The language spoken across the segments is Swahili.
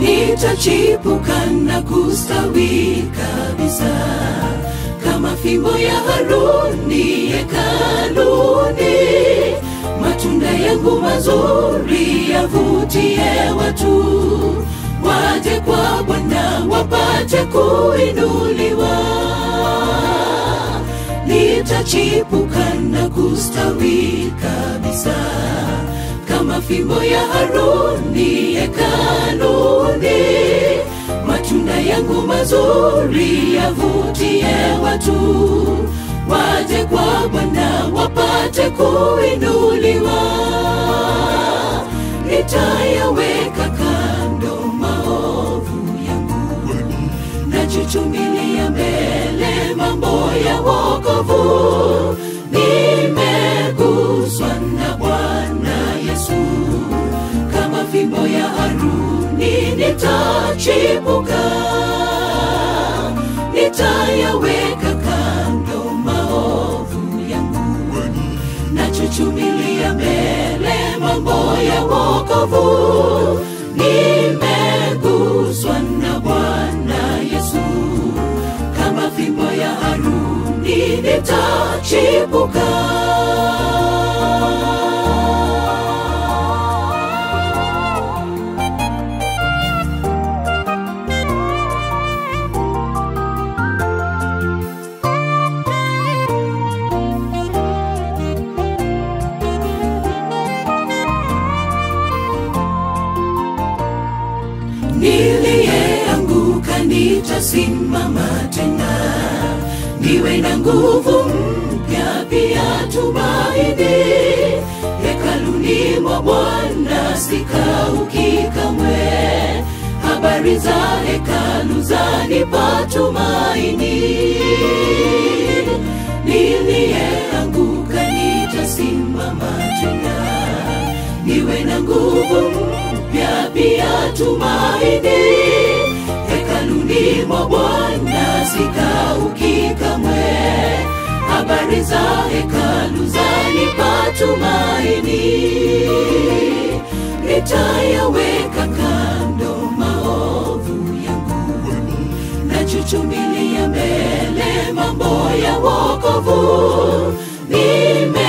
nitachipuka na kustawi kabisa kama fimbo ya Haruni hekaluni. Matunda yangu mazuri yavutie watu waje kwa Bwana wapate kuinuliwa. Nitachipuka na kustawi kabisa kama fimbo ya Haruni hekaluni. Matunda yangu mazuri yavutie watu waje kwa Bwana wapate kuinuliwa. Nitayaweka kando maovu yangu ya mbele mambo ya wokovu. Fimbo ya Haruni, nitachipuka, nitayaweka kando maovu yangu nachuchumilia mbele mambo ya wokovu. Nimeguswa na Bwana Yesu kama fimbo ya Haruni, nitachipuka. Niliyeanguka nitasimama tena, niwe na nguvu mpya pia tumaini. Hekaluni mwa Bwana sikauki kamwe, habari za hekalu zanipa tumaini. Niliyeanguka nitasimama tena, niwe na nguvu mpya pia tumaini. Hekaluni mwa Bwana sikauki kamwe, habari za hekalu zanipa tumaini. Nitayaweka kando maovu yangu, ya mbele mambo ya wokovu. Nimeguswa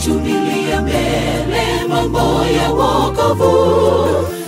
nachuchumilia mbele mambo ya wokovu.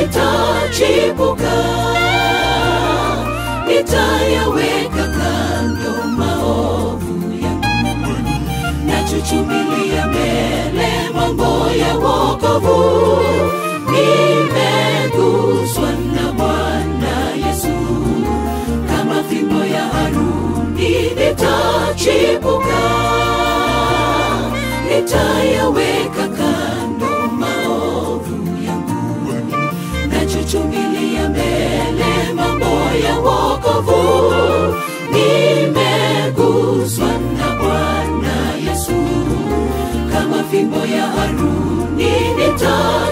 Nitachipuka, nitayaweka kando maovu yangu nachuchumilia mbele mambo ya wokovu. Nimeguswa na Bwana Yesu kama fimbo ya Haruni, nitachipuka, nitayaweka kando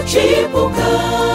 nitachipuka, nitayaweka